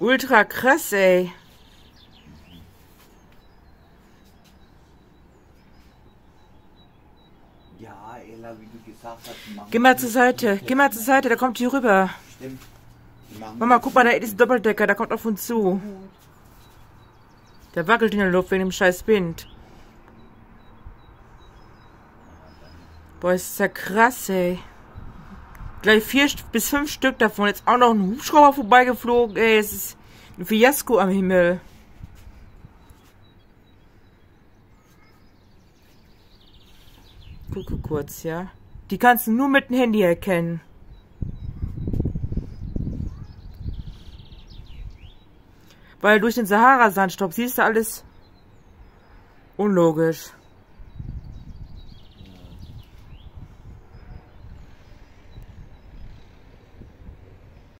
Ultra krass, ey. Ja, Ella, wie du gesagt hast, Geh mal zur Seite. Geh mal zur Seite, da kommt die rüber. Stimmt. Mama, guck mal, da ist ein Doppeldecker, der kommt auf uns zu. Der wackelt in der Luft wegen dem scheiß Wind. Boah, ist ja krass, ey. Gleich vier bis fünf Stück davon. Jetzt auch noch ein Hubschrauber vorbeigeflogen. Ey, es ist ein Fiasko am Himmel. Gucke kurz, ja. Die kannst du nur mit dem Handy erkennen. Weil durch den Sahara-Sandstock siehst du alles unlogisch.